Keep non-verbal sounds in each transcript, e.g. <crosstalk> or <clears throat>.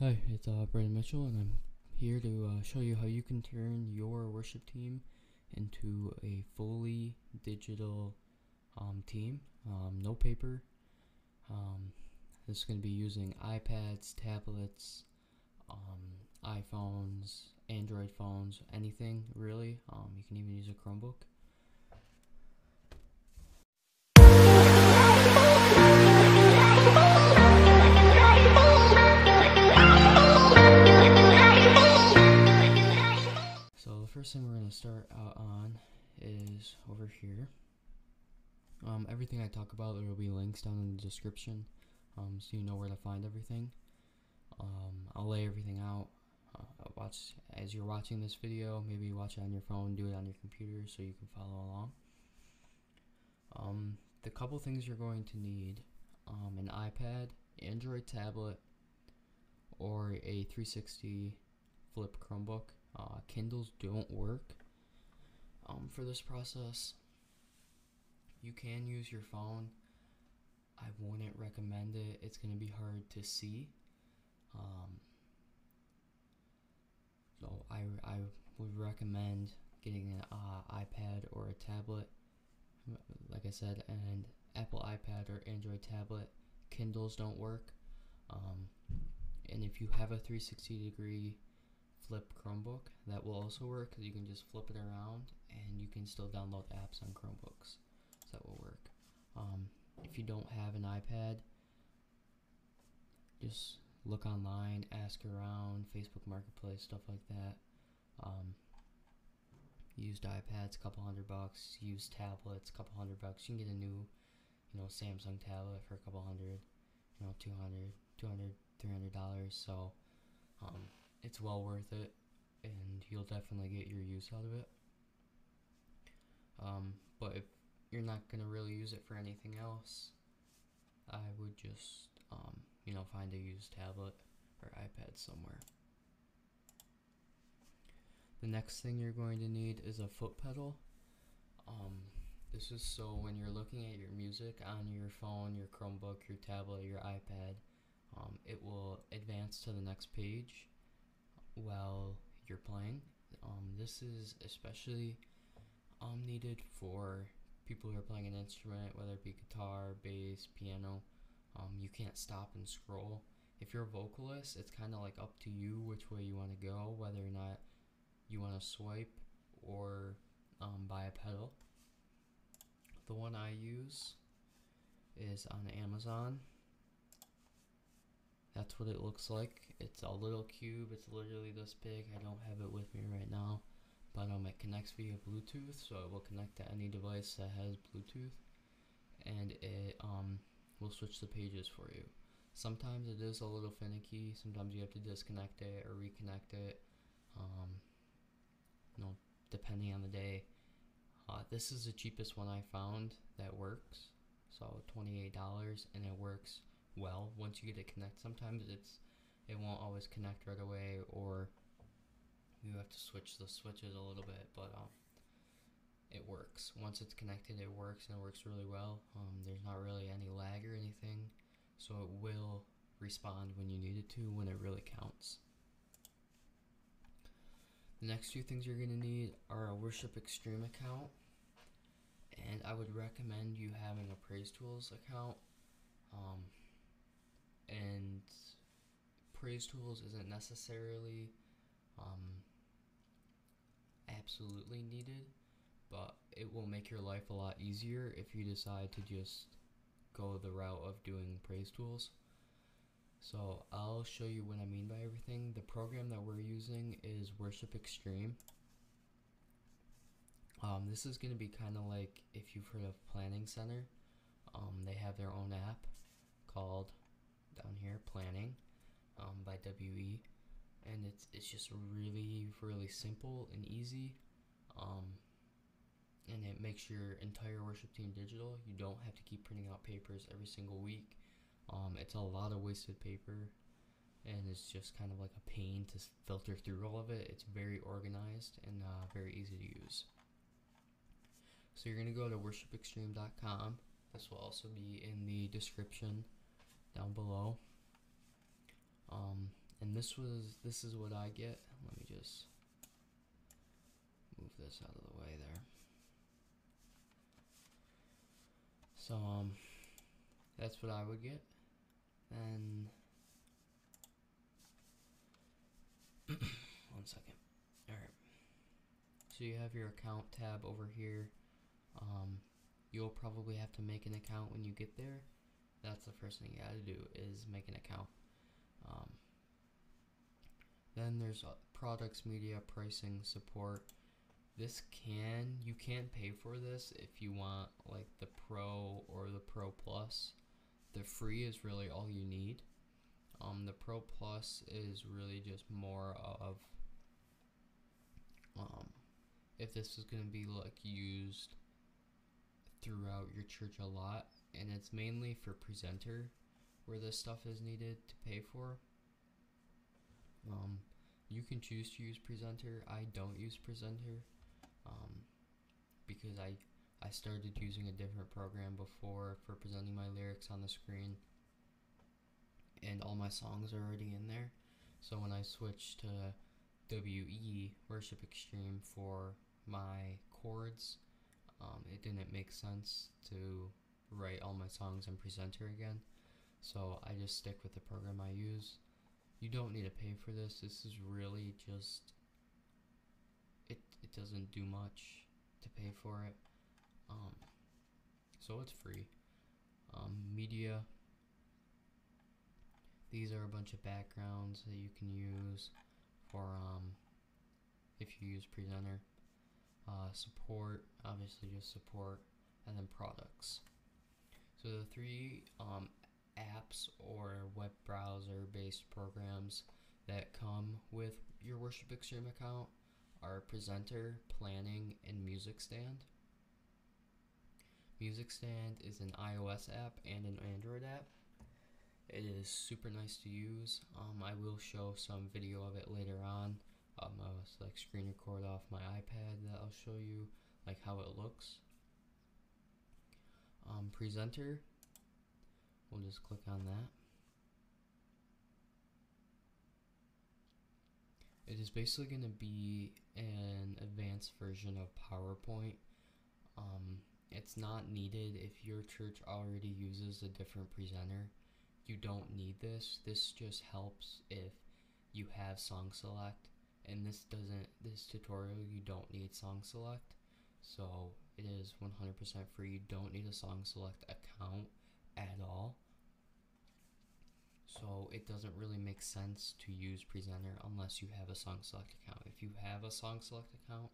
Hi, it's uh, Brayden Mitchell, and I'm here to uh, show you how you can turn your worship team into a fully digital um, team. Um, no paper. Um, this is going to be using iPads, tablets, um, iPhones, Android phones, anything really. Um, you can even use a Chromebook. First thing we're going to start out on is over here. Um, everything I talk about, there will be links down in the description, um, so you know where to find everything. Um, I'll lay everything out. Uh, watch as you're watching this video. Maybe watch it on your phone, do it on your computer, so you can follow along. Um, the couple things you're going to need: um, an iPad, Android tablet, or a 360 flip Chromebook. Uh, Kindles don't work um, for this process. You can use your phone. I wouldn't recommend it. It's going to be hard to see. Um, so I, I would recommend getting an uh, iPad or a tablet. Like I said, and Apple iPad or Android tablet. Kindles don't work. Um, and if you have a 360 degree flip Chromebook, that will also work because you can just flip it around and you can still download apps on Chromebooks. So that will work. Um, if you don't have an iPad, just look online, ask around, Facebook Marketplace, stuff like that. Um, used iPads, a couple hundred bucks. Used tablets, a couple hundred bucks. You can get a new, you know, Samsung tablet for a couple hundred, you know, 200, 200, 300 dollars. So, um, it's well worth it, and you'll definitely get your use out of it. Um, but if you're not gonna really use it for anything else, I would just, um, you know, find a used tablet or iPad somewhere. The next thing you're going to need is a foot pedal. Um, this is so when you're looking at your music on your phone, your Chromebook, your tablet, your iPad, um, it will advance to the next page while you're playing. Um, this is especially um, needed for people who are playing an instrument, whether it be guitar, bass, piano. Um, you can't stop and scroll. If you're a vocalist, it's kind of like up to you which way you want to go, whether or not you want to swipe or um, buy a pedal. The one I use is on Amazon. That's what it looks like. It's a little cube. It's literally this big. I don't have it with me right now, but um, it connects via Bluetooth, so it will connect to any device that has Bluetooth, and it um will switch the pages for you. Sometimes it is a little finicky. Sometimes you have to disconnect it or reconnect it. Um, you know, depending on the day. Uh, this is the cheapest one I found that works. So $28 and it works well once you get it connect. Sometimes it's it won't always connect right away or you have to switch the switches a little bit, but um, it works. Once it's connected, it works and it works really well. Um, there's not really any lag or anything, so it will respond when you need it to when it really counts. The next two things you're going to need are a Worship Extreme account, and I would recommend you having a Praise Tools account. Um, and Praise Tools isn't necessarily um, absolutely needed, but it will make your life a lot easier if you decide to just go the route of doing Praise Tools. So I'll show you what I mean by everything. The program that we're using is Worship Extreme. Um, this is going to be kind of like if you've heard of Planning Center. Um, they have their own app called down here Planning um, by WE, and it's it's just really really simple and easy, um, and it makes your entire worship team digital. You don't have to keep printing out papers every single week. Um, it's a lot of wasted paper, and it's just kind of like a pain to filter through all of it. It's very organized and uh, very easy to use. So you're going to go to worshipextreme.com. This will also be in the description down below. Um, and this was this is what I get. Let me just move this out of the way there. So um, that's what I would get. Then <clears throat> one second. All right. So you have your account tab over here. Um, you'll probably have to make an account when you get there. That's the first thing you gotta do is make an account. Um, then there's uh, products, media, pricing, support. This can you can't pay for this if you want like the Pro or the Pro Plus. The free is really all you need. Um, the Pro Plus is really just more of um, if this is gonna be like used throughout your church a lot, and it's mainly for presenter where this stuff is needed to pay for. Um, you can choose to use presenter. I don't use presenter um, because I I started using a different program before for presenting my lyrics on the screen, and all my songs are already in there. So when I switched to WE Worship Extreme for my chords, um, it didn't make sense to write all my songs in presenter again. So I just stick with the program I use. You don't need to pay for this. This is really just it it doesn't do much to pay for it. Um, so it's free. Um, media. These are a bunch of backgrounds that you can use for um, if you use Presenter. Uh, support, obviously just support, and then products. So the three um, apps or web browser based programs that come with your Worship Extreme account are Presenter, Planning, and Music Stand. Music Stand is an iOS app and an Android app. It is super nice to use. Um, I will show some video of it later on. Um, I'll like screen record off my iPad that I'll show you like how it looks. Um, presenter, we'll just click on that. It is basically going to be an advanced version of PowerPoint. Um, it's not needed if your church already uses a different presenter. You don't need this. This just helps if you have song select. And this doesn't, this tutorial, you don't need song select. So it is 100% free. You don't need a song select account at all. So it doesn't really make sense to use Presenter unless you have a song select account. If you have a song select account,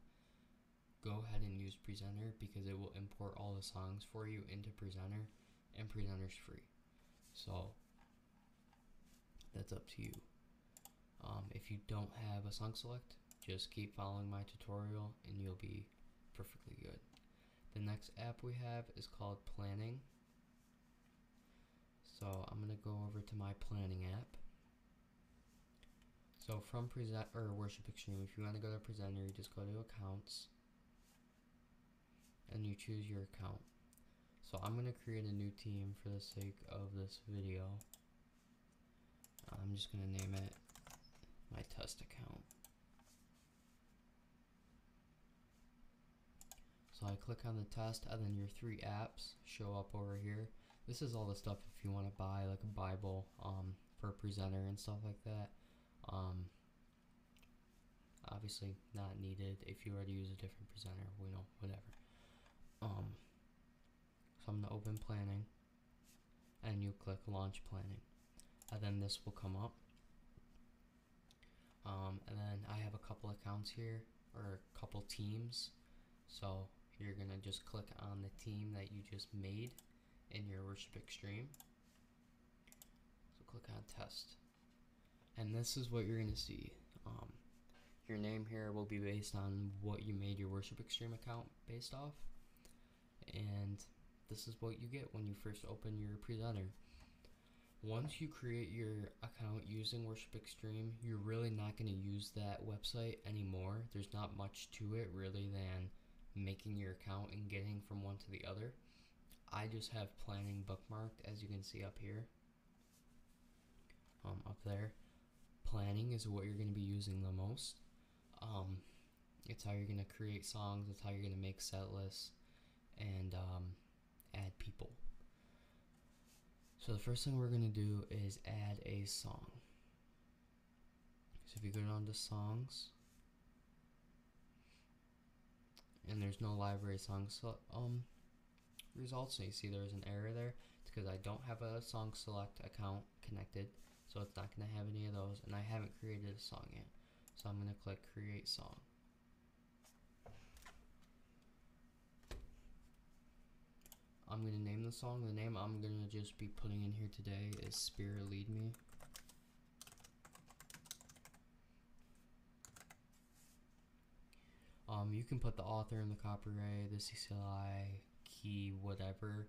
go ahead and use Presenter because it will import all the songs for you into Presenter and Presenter's free. So that's up to you. Um, if you don't have a song select, just keep following my tutorial and you'll be perfectly good. The next app we have is called Planning. So I'm going to go over to my Planning app. So from present or Worship Extreme, if you want to go to Presenter, you just go to Accounts and you choose your account. So I'm going to create a new team for the sake of this video. I'm just going to name it my test account. So I click on the test and then your three apps show up over here. This is all the stuff if you want to buy like a Bible um, for a presenter and stuff like that. Um, obviously not needed if you already use a different presenter, we know, whatever. Um, so I'm going to open planning and you click launch planning and then this will come up. Um, and then I have a couple accounts here or a couple teams. So you're to just click on the team that you just made in your Worship Extreme. So click on test. And this is what you're to see. Um, your name here will be based on what you made your Worship Extreme account based off. And this is what you get when you first open your presenter. Once you create your account using Worship Extreme, you're really not going to use that website anymore. There's not much to it really than making your account and getting from one to the other. I just have planning bookmarked as you can see up here. Um, up there. planning is what you're going to be using the most. Um, it's how you're going to create songs. It's how you're going to make set lists and um, add people. So the first thing we're going to do is add a song. So if you go down to songs, and there's no library songs so, um, results, so you see there's an error there. It's because I don't have a song select account connected, so it's not going to have any of those, and I haven't created a song yet. So I'm going to click create song. I'm going to name the song. The name I'm going to just be putting in here today is Spirit Lead Me. Um, you can put the author and the copyright, the CCLI, key, whatever.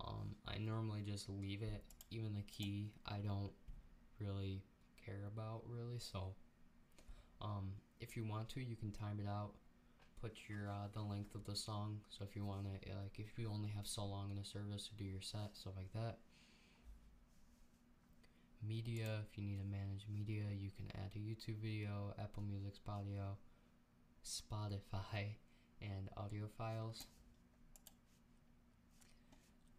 Um, I normally just leave it, even the key, I don't really care about really. So, um, if you want to, you can time it out. Put your uh, the length of the song. So if you want to, like, if you only have so long in a service to do your set, stuff like that. Media, if you need to manage media, you can add a YouTube video, Apple Music, Spotify, Spotify, and audio files.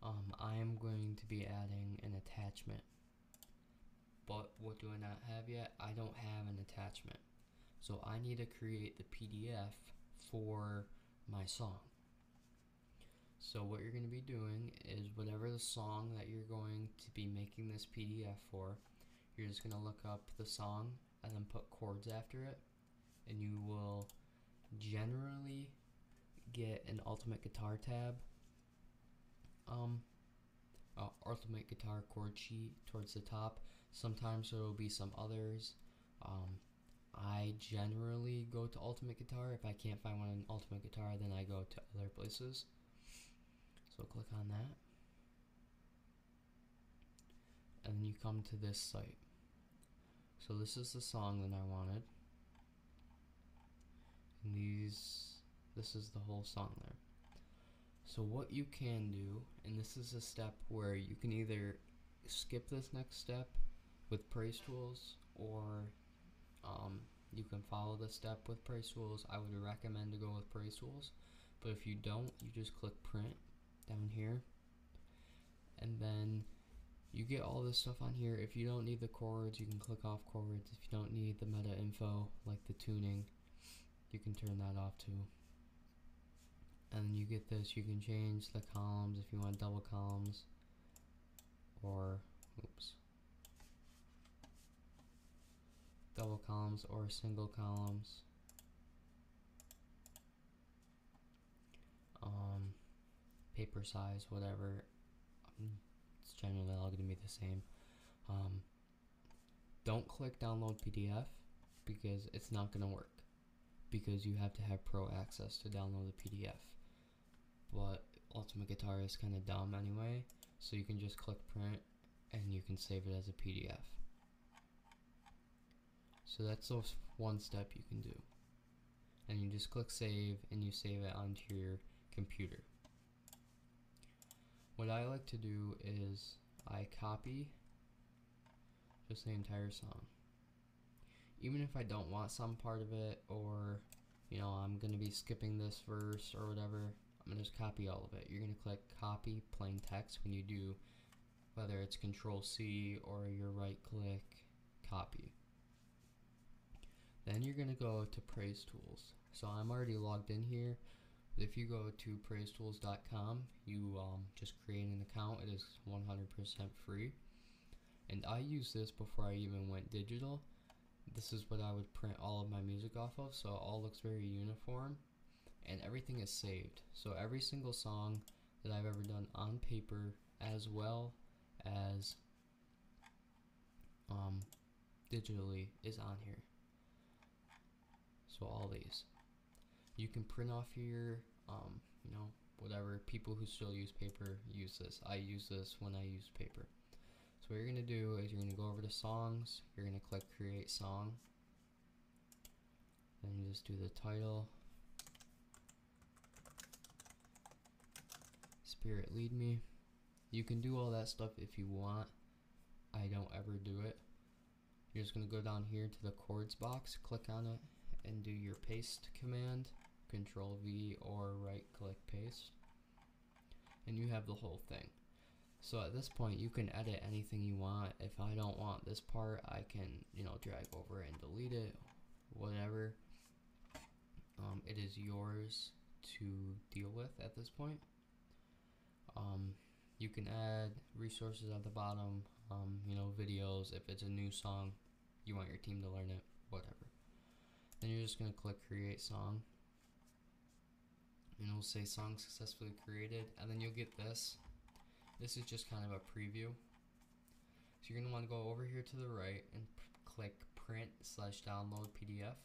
Um, I am going to be adding an attachment. But what do I not have yet? I don't have an attachment. So I need to create the PDF for my song. So what you're going to be doing is whatever the song that you're going to be making this PDF for, you're just going to look up the song and then put chords after it. And you will generally get an Ultimate Guitar tab um, uh, Ultimate Guitar chord sheet towards the top. Sometimes there will be some others. Um, I generally go to Ultimate Guitar. If I can't find one in Ultimate Guitar, then I go to other places. So click on that. And then you come to this site. So this is the song that I wanted. These, this is the whole song there. So what you can do, and this is a step where you can either skip this next step with Praise Tools, or um, you can follow the step with Praise Tools. I would recommend to go with Praise Tools, but if you don't, you just click Print down here, and then you get all this stuff on here. If you don't need the chords, you can click off chords. If you don't need the meta info, like the tuning, you can turn that off too. And you get this you can change the columns if you want double columns or oops double columns or single columns. Um, paper size whatever um, it's generally all going to be the same. Um, don't click download PDF because it's not going to work because you have to have pro access to download the PDF but Ultimate Guitar is kind of dumb anyway, so you can just click print and you can save it as a PDF. So that's the one step you can do. And you just click save and you save it onto your computer. What I like to do is I copy just the entire song. Even if I don't want some part of it or you know I'm gonna be skipping this verse or whatever I'm to just copy all of it. You're to click copy plain text when you do whether it's control C or your right click copy. Then you're to go to Praise Tools. So I'm already logged in here. If you go to praisetools.com, you um, just create an account. It is 100% free. And I use this before I even went digital. This is what I would print all of my music off of, so it all looks very uniform and everything is saved. So every single song that I've ever done on paper as well as um, digitally is on here. So all these. You can print off your, um, you know, whatever. People who still use paper use this. I use this when I use paper. So what you're going to do is you're going to go over to songs. You're going to click create song. Then you just do the title. Spirit lead me. You can do all that stuff if you want. I don't ever do it. you're just going to go down here to the chords box, click on it, and do your paste command, control V or right click paste. And you have the whole thing. So at this point, you can edit anything you want. If I don't want this part, I can, you know, drag over and delete it, whatever. Um, it is yours to deal with at this point. Um, you can add resources at the bottom, um, you know, videos. If it's a new song, you want your team to learn it, whatever. Then you're just going to click create song. And it'll say song successfully created. And then you'll get this. This is just kind of a preview. So you're going to want to go over here to the right and click print slash download PDF.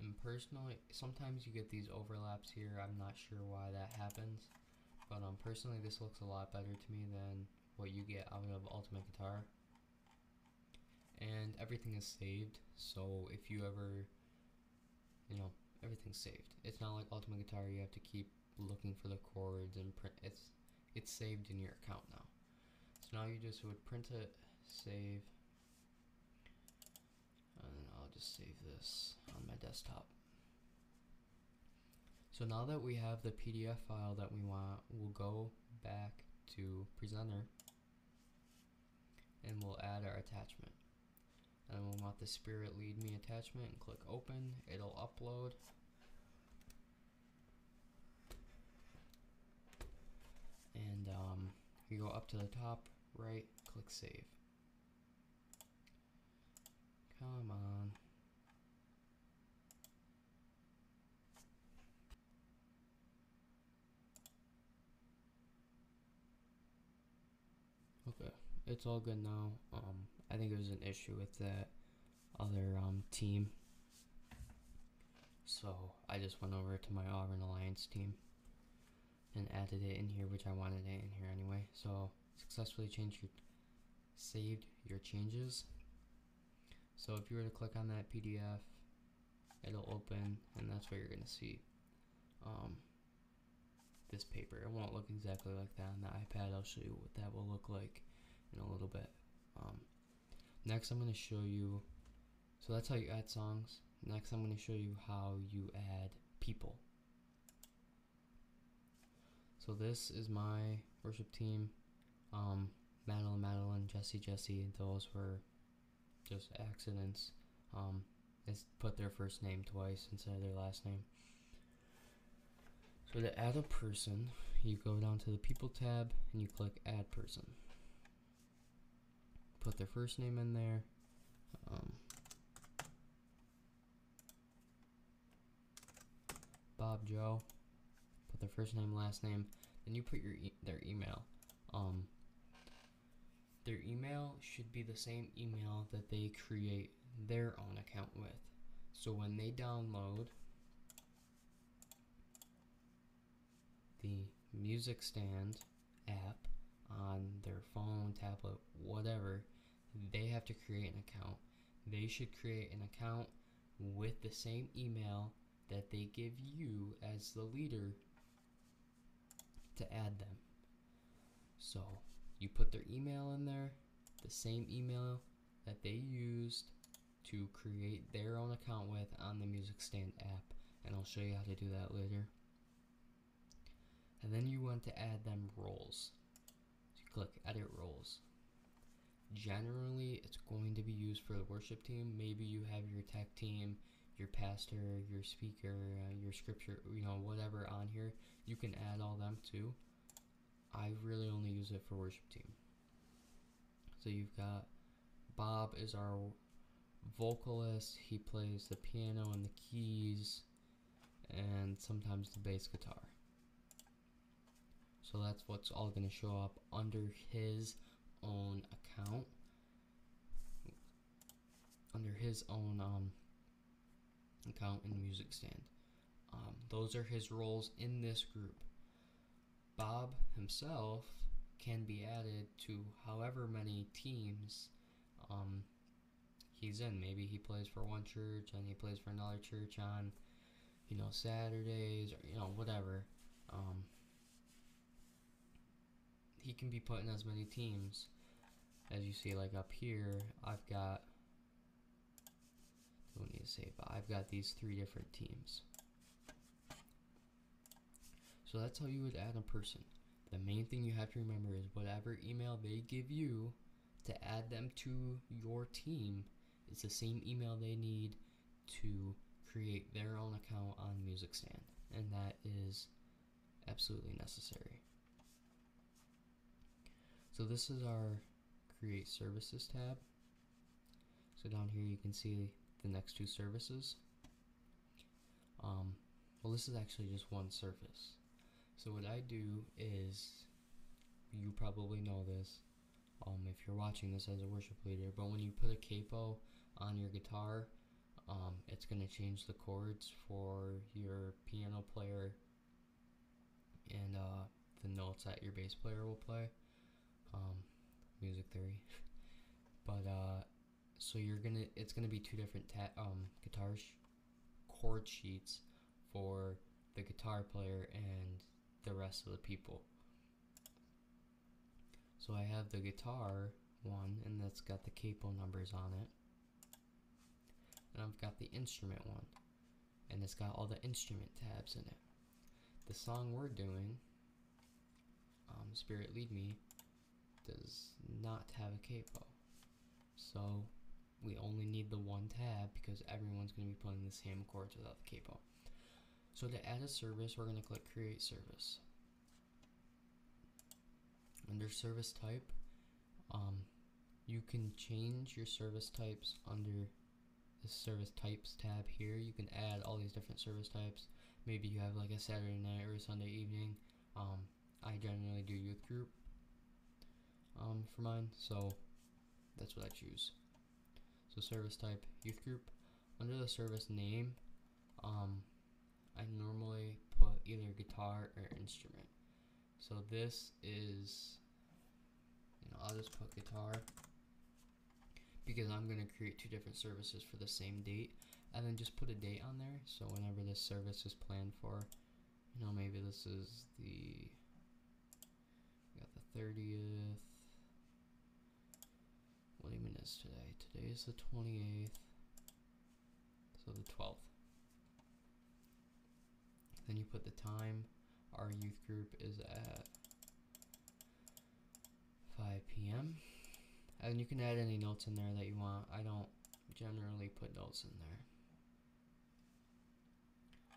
And personally, sometimes you get these overlaps here. I'm not sure why that happens. But um, personally, this looks a lot better to me than what you get out of Ultimate Guitar. And everything is saved, so if you ever, you know, everything's saved. It's not like Ultimate Guitar, you have to keep looking for the chords and print. It's it's saved in your account now. So now you just would print it, save, and I'll just save this on my desktop. So now that we have the PDF file that we want, we'll go back to presenter and we'll add our attachment. And we'll want the Spirit Lead Me attachment and click open. It'll upload. And um, you go up to the top right, click save. Come on. Okay, it's all good now. Um, I think it was an issue with that other um, team. So I just went over to my Auburn Alliance team and added it in here, which I wanted it in here anyway. So successfully changed your saved your changes. So if you were to click on that PDF, it'll open, and that's what you're gonna see. Um, this paper. It won't look exactly like that on the iPad. I'll show you what that will look like in a little bit. Um, next, I'm going to show you. So that's how you add songs. Next, I'm going to show you how you add people. So this is my worship team. Um, Madeline, Madeline, Jesse, Jesse. Those were just accidents. Um, it's put their first name twice instead of their last name. So to add a person, you go down to the people tab and you click add person. Put their first name in there. Um, Bob Joe. Put their first name, last name. Then you put your e their email. Um, their email should be the same email that they create their own account with. So when they download the music stand app on their phone, tablet, whatever, they have to create an account. They should create an account with the same email that they give you as the leader to add them. So you put their email in there, the same email that they used to create their own account with on the Music Stand app, and I'll show you how to do that later and then you want to add them roles. Click edit roles. Generally, it's going to be used for the worship team. Maybe you have your tech team, your pastor, your speaker, uh, your scripture, you know, whatever on here. You can add all them too. I really only use it for worship team. So you've got Bob is our vocalist. He plays the piano and the keys and sometimes the bass guitar. So that's what's all going to show up under his own account. Under his own um, account in Music Stand. Um, those are his roles in this group. Bob himself can be added to however many teams um, he's in. Maybe he plays for one church and he plays for another church on, you know, Saturdays or you know whatever. Um, he can be put in as many teams. As you see like up here I've got don't need to say but I've got these three different teams. So that's how you would add a person. The main thing you have to remember is whatever email they give you to add them to your team is the same email they need to create their own account on Music Stand, and that is absolutely necessary. So this is our Create Services tab. So down here you can see the next two services. Um, well, this is actually just one service. So what I do is, you probably know this, um, if you're watching this as a worship leader, but when you put a capo on your guitar, um, it's going to change the chords for your piano player and uh, the notes that your bass player will play. Um, music theory. <laughs> but uh, so you're gonna, it's gonna be two different ta- um, guitar sh- chord sheets for the guitar player and the rest of the people. So I have the guitar one, and that's got the capo numbers on it. And I've got the instrument one, and it's got all the instrument tabs in it. The song we're doing, um, Spirit Lead Me, does not have a capo. So we only need the one tab because everyone's going to be playing the same chords without the capo. So to add a service, we're going to click Create Service. Under Service Type, um, you can change your service types under the Service Types tab here. You can add all these different service types. Maybe you have like a Saturday night or a Sunday evening. Um, I generally do youth group um, for mine, so that's what I choose. So service type youth group. Under the service name, um, I normally put either guitar or instrument. So this is, you know, I'll just put guitar because I'm going to create two different services for the same date and then just put a date on there. So whenever this service is planned for, you know, maybe this is the, got the 30th. What even is today? Today is the 28th. So the 12th. Then you put the time. Our youth group is at 5 p.m. And you can add any notes in there that you want. I don't generally put notes in there.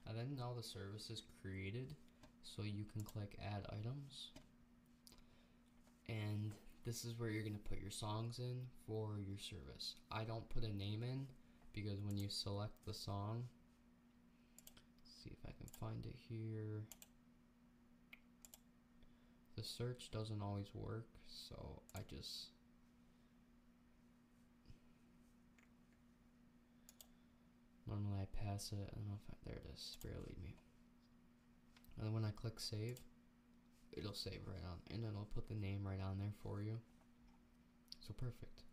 And then now the service is created. So you can click add items. And this is where you're going to put your songs in for your service. I don't put a name in because when you select the song, see if I can find it here. The search doesn't always work, so I just normally I pass it. I don't know if I, there it is. Spirit lead me. And then when I click save, it'll save right on, and then it'll put the name right on there for you. So perfect.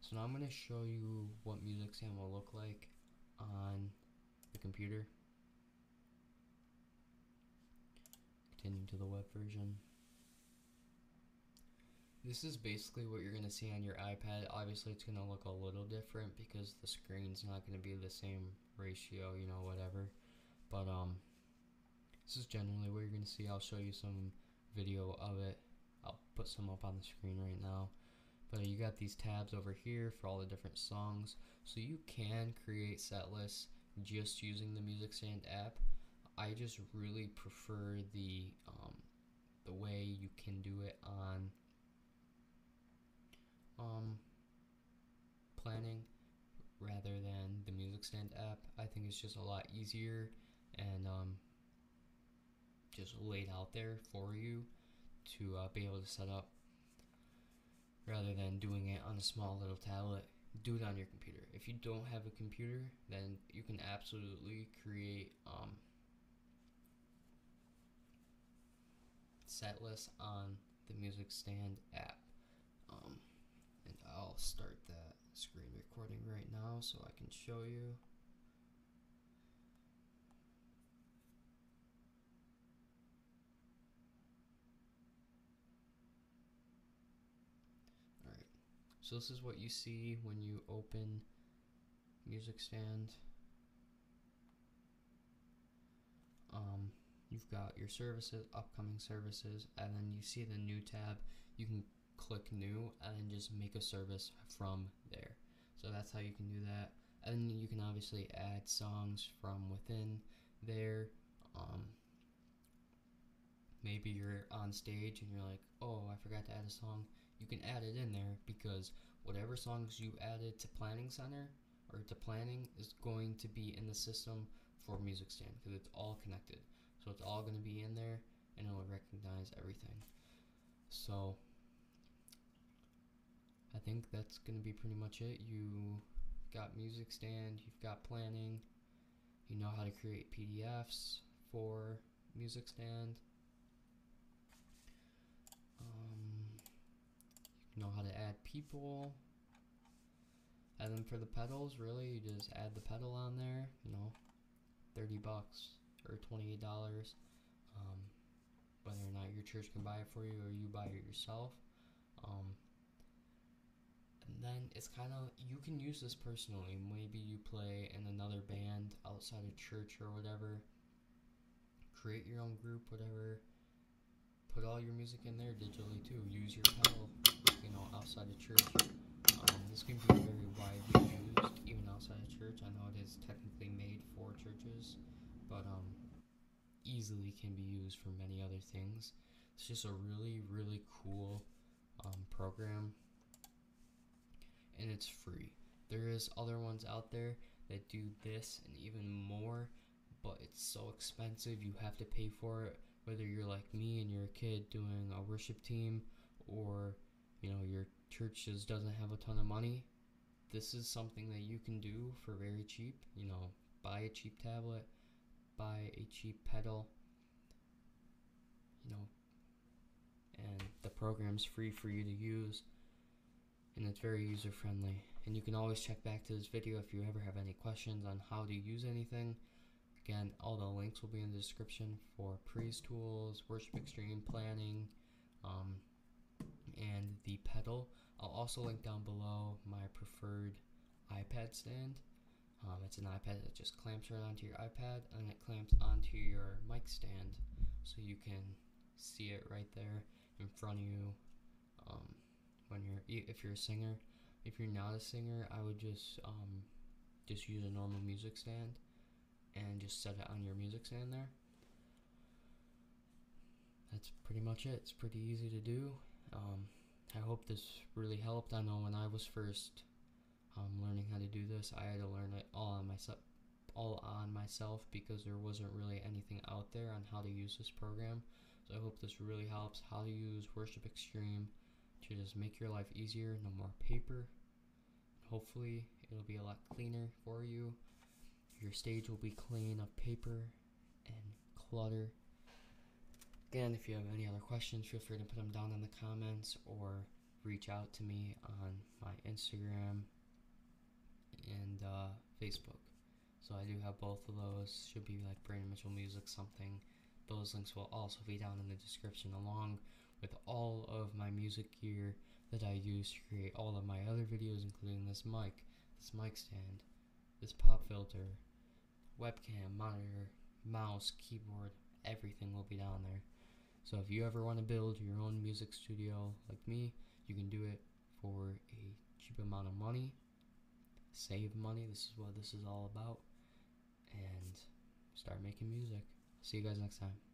So now I'm going to show you what Music Stand will look like on the computer. Continue to the web version. This is basically what you're going to see on your iPad. Obviously, it's going to look a little different because the screen's not going to be the same ratio, you know, whatever. But, um, this is generally what you're going to see. I'll show you some video of it. I'll put some up on the screen right now. But you got these tabs over here for all the different songs. So you can create set lists just using the Music Stand app. I just really prefer the um, the way you can do it on um, planning rather than the Music Stand app. I think it's just a lot easier and um, just laid out there for you to uh, be able to set up rather than doing it on a small little tablet. Do it on your computer. If you don't have a computer, then you can absolutely create um, set lists on the Music Stand app. Um, and I'll start that screen recording right now so I can show you. So this is what you see when you open music stand. Um, you've got your services, upcoming services, and then you see the new tab. You can click new and then just make a service from there. So that's how you can do that. And you can obviously add songs from within there. Um, maybe you're on stage and you're like, oh, I forgot to add a song. You can add it in there because whatever songs you added to Planning Center or to planning is going to be in the system for Music Stand because it's all connected. So it's all going to be in there and it will recognize everything. So I think that's going to be pretty much it. You got Music Stand, you've got planning, you know how to create PDFs for Music Stand. Um, you know how to add people. And then for the pedals, really, you just add the pedal on there, you know, 30 bucks or $28, um, whether or not your church can buy it for you or you buy it yourself. Um, and then it's kind of, you can use this personally. Maybe you play in another band outside of church or whatever. Create your own group, whatever. Music in there digitally too. Use your pedal, you know, outside of church. Um, this can be very widely used, even outside of church. I know it is technically made for churches, but um, easily can be used for many other things. It's just a really, really cool um, program, and it's free. There is other ones out there that do this and even more, but it's so expensive. You have to pay for it. Whether you're like me and you're a kid doing a worship team, or you know your church just doesn't have a ton of money, this is something that you can do for very cheap. You know, buy a cheap tablet, buy a cheap pedal, you know, and the program's free for you to use, and it's very user friendly. And you can always check back to this video if you ever have any questions on how to use anything. Again, all the links will be in the description for praise tools, worship extreme planning, um, and the pedal. I'll also link down below my preferred iPad stand. Um, it's an iPad that just clamps right onto your iPad and it clamps onto your mic stand so you can see it right there in front of you um, when you're if you're a singer. If you're not a singer, I would just um, just use a normal music stand and just set it on your music stand there. That's pretty much it. It's pretty easy to do. Um, I hope this really helped. I know when I was first um, learning how to do this, I had to learn it all on myself, all on myself because there wasn't really anything out there on how to use this program. So I hope this really helps. How to use Worship Extreme to just make your life easier. No more paper. Hopefully, it'll be a lot cleaner for you. Your stage will be clean of paper and clutter. Again, if you have any other questions, feel free to put them down in the comments or reach out to me on my Instagram and uh, Facebook. So I do have both of those. Should be like Brayden Mitchell Music something. Those links will also be down in the description along with all of my music gear that I use to create all of my other videos, including this mic, this mic stand, this pop filter, webcam, monitor, mouse, keyboard, everything will be down there. So if you ever want to build your own music studio like me, you can do it for a cheap amount of money. Save money, this is what this is all about. And start making music. See you guys next time.